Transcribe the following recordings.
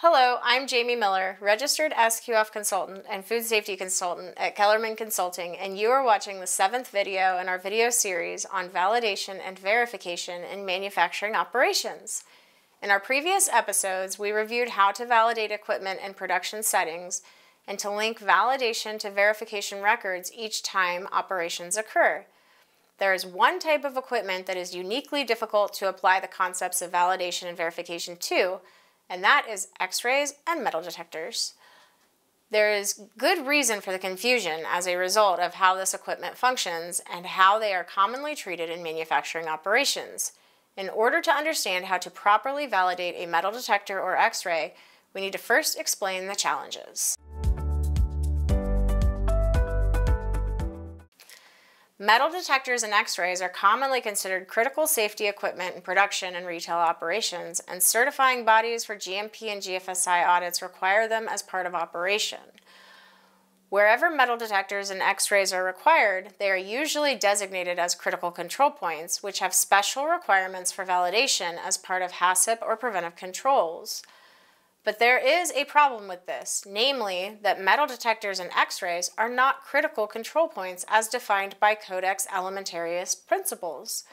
Hello, I'm Jamie Miller, registered SQF consultant and food safety consultant at Kellerman Consulting, and you are watching the seventh video in our video series on validation and verification in manufacturing operations. In our previous episodes, we reviewed how to validate equipment in production settings and to link validation to verification records each time operations occur. There is one type of equipment that is uniquely difficult to apply the concepts of validation and verification to, and that is x-rays and metal detectors. There is good reason for the confusion as a result of how this equipment functions and how they are commonly treated in manufacturing operations. In order to understand how to properly validate a metal detector or x-ray, we need to first explain the challenges. Metal detectors and x-rays are commonly considered critical safety equipment in production and retail operations, and certifying bodies for GMP and GFSI audits require them as part of operation. Wherever metal detectors and x-rays are required, they are usually designated as critical control points, which have special requirements for validation as part of HACCP or preventive controls. But there is a problem with this, namely that metal detectors and x-rays are not critical control points as defined by Codex Alimentarius principles.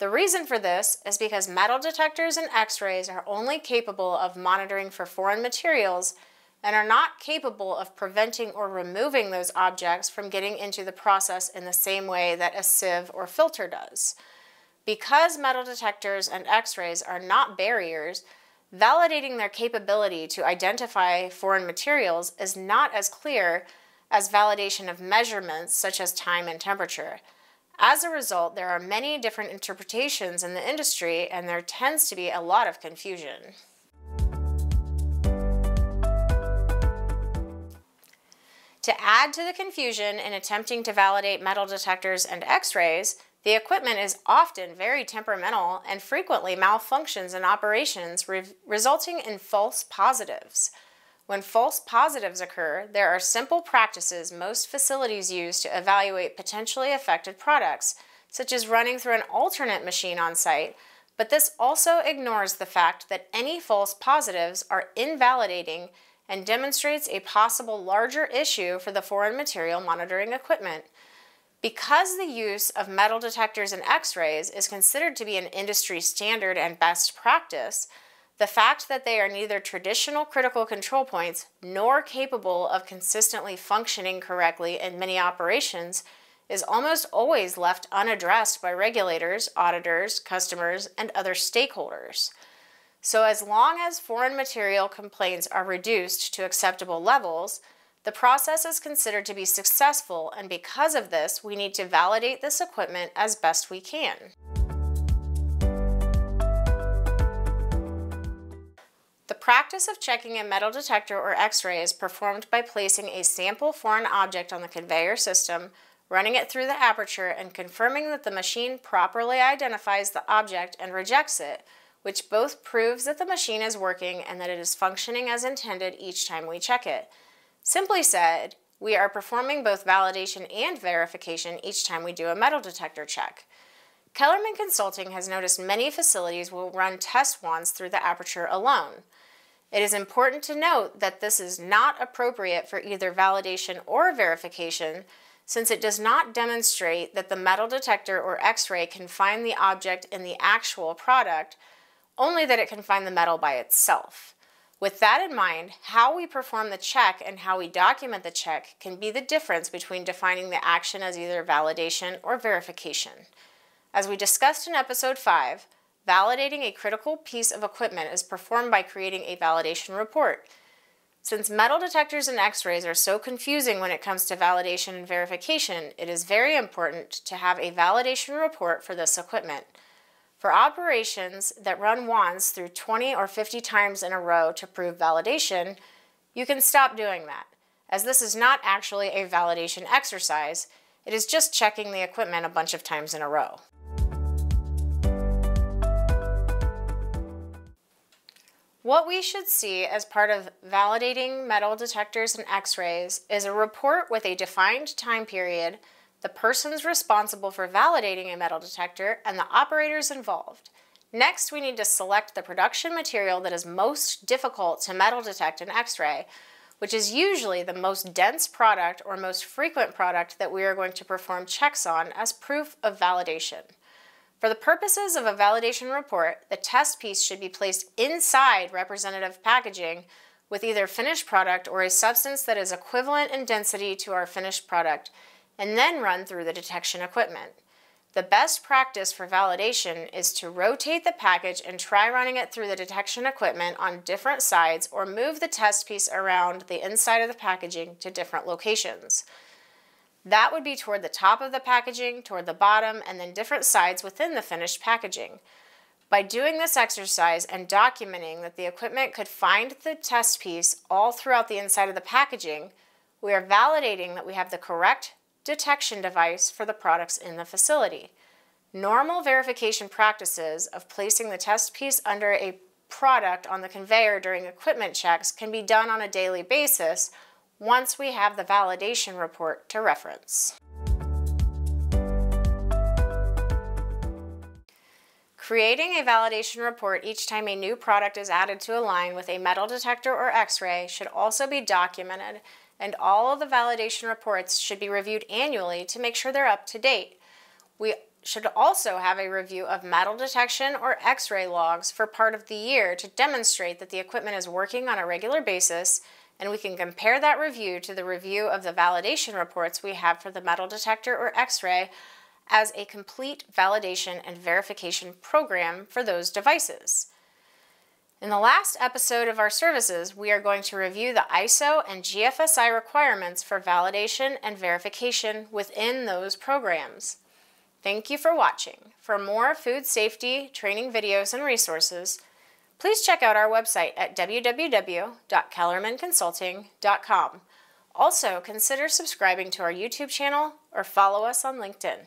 The reason for this is because metal detectors and x-rays are only capable of monitoring for foreign materials and are not capable of preventing or removing those objects from getting into the process in the same way that a sieve or filter does. Because metal detectors and x-rays are not barriers, validating their capability to identify foreign materials is not as clear as validation of measurements such as time and temperature. As a result, there are many different interpretations in the industry and there tends to be a lot of confusion. To add to the confusion in attempting to validate metal detectors and x-rays, the equipment is often very temperamental and frequently malfunctions in operations, re resulting in false positives. When false positives occur, there are simple practices most facilities use to evaluate potentially affected products, such as running through an alternate machine on site, but this also ignores the fact that any false positives are invalidating and demonstrates a possible larger issue for the foreign material monitoring equipment. Because the use of metal detectors and x-rays is considered to be an industry standard and best practice, the fact that they are neither traditional critical control points nor capable of consistently functioning correctly in many operations is almost always left unaddressed by regulators, auditors, customers, and other stakeholders. So as long as foreign material complaints are reduced to acceptable levels, the process is considered to be successful, and because of this, we need to validate this equipment as best we can. The practice of checking a metal detector or x-ray is performed by placing a sample foreign object on the conveyor system, running it through the aperture, and confirming that the machine properly identifies the object and rejects it, which both proves that the machine is working and that it is functioning as intended each time we check it. Simply said, we are performing both validation and verification each time we do a metal detector check. Kellerman Consulting has noticed many facilities will run test wands through the aperture alone. It is important to note that this is not appropriate for either validation or verification since it does not demonstrate that the metal detector or x-ray can find the object in the actual product, only that it can find the metal by itself. With that in mind, how we perform the check and how we document the check can be the difference between defining the action as either validation or verification. As we discussed in episode 5, validating a critical piece of equipment is performed by creating a validation report. Since metal detectors and x-rays are so confusing when it comes to validation and verification, it is very important to have a validation report for this equipment. For operations that run once through 20 or 50 times in a row to prove validation, you can stop doing that, as this is not actually a validation exercise, it is just checking the equipment a bunch of times in a row. What we should see as part of validating metal detectors and x-rays is a report with a defined time period the persons responsible for validating a metal detector, and the operators involved. Next, we need to select the production material that is most difficult to metal detect in X-ray, which is usually the most dense product or most frequent product that we are going to perform checks on as proof of validation. For the purposes of a validation report, the test piece should be placed inside representative packaging with either finished product or a substance that is equivalent in density to our finished product, and then run through the detection equipment. The best practice for validation is to rotate the package and try running it through the detection equipment on different sides or move the test piece around the inside of the packaging to different locations. That would be toward the top of the packaging, toward the bottom, and then different sides within the finished packaging. By doing this exercise and documenting that the equipment could find the test piece all throughout the inside of the packaging, we are validating that we have the correct detection device for the products in the facility. Normal verification practices of placing the test piece under a product on the conveyor during equipment checks can be done on a daily basis once we have the validation report to reference. Creating a validation report each time a new product is added to a line with a metal detector or x-ray should also be documented and all of the validation reports should be reviewed annually to make sure they're up to date. We should also have a review of metal detection or x-ray logs for part of the year to demonstrate that the equipment is working on a regular basis and we can compare that review to the review of the validation reports we have for the metal detector or x-ray as a complete validation and verification program for those devices. In the last episode of our services, we are going to review the ISO and GFSI requirements for validation and verification within those programs. Thank you for watching. For more food safety training videos and resources, please check out our website at www.kellermanconsulting.com. Also, consider subscribing to our YouTube channel or follow us on LinkedIn.